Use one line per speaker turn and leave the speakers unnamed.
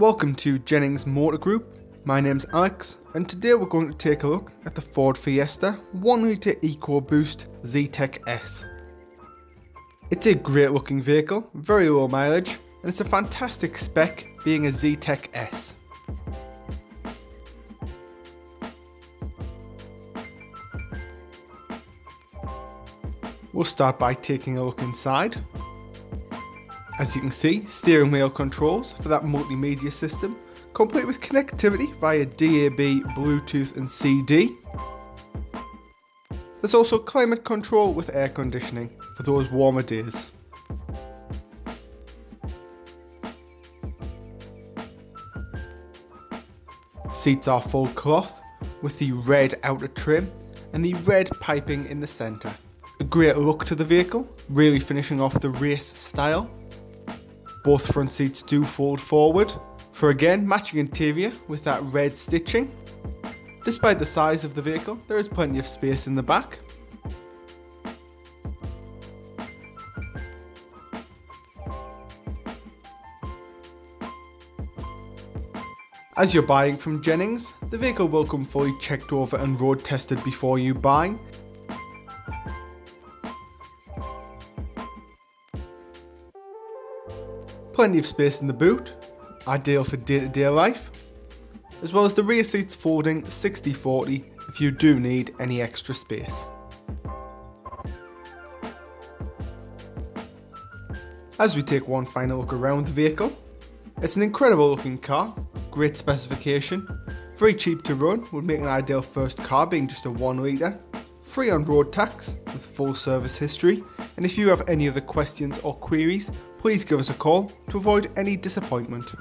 Welcome to Jennings Motor Group. My name's Alex, and today we're going to take a look at the Ford Fiesta 1litre EcoBoost Zetec S. It's a great looking vehicle, very low mileage, and it's a fantastic spec being a Zetec S. We'll start by taking a look inside. As you can see, steering wheel controls for that multimedia system, complete with connectivity via DAB, Bluetooth and CD. There's also climate control with air conditioning for those warmer days. Seats are full cloth with the red outer trim and the red piping in the centre. A great look to the vehicle, really finishing off the race style. Both front seats do fold forward, for again matching interior with that red stitching. Despite the size of the vehicle, there is plenty of space in the back. As you're buying from Jennings, the vehicle will come fully checked over and road tested before you buy, Plenty of space in the boot, ideal for day-to-day -day life, as well as the rear seats folding 60-40 if you do need any extra space. As we take one final look around the vehicle, it's an incredible looking car, great specification, very cheap to run, would make an ideal first car being just a 1 litre, free on road tax with full service history, and if you have any other questions or queries, please give us a call to avoid any disappointment.